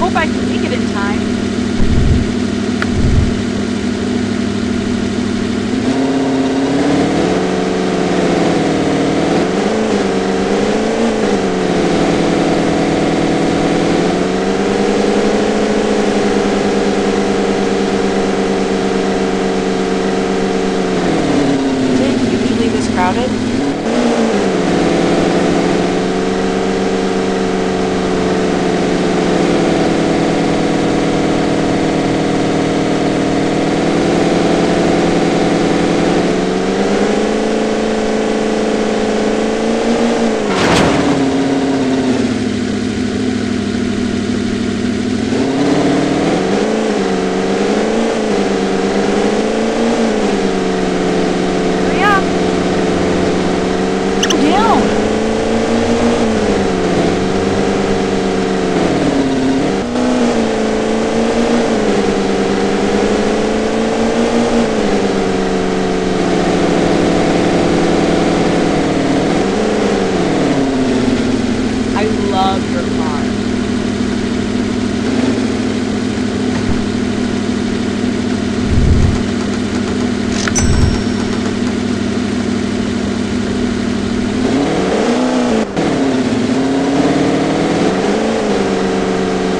hope I can make it in time. crowded love her.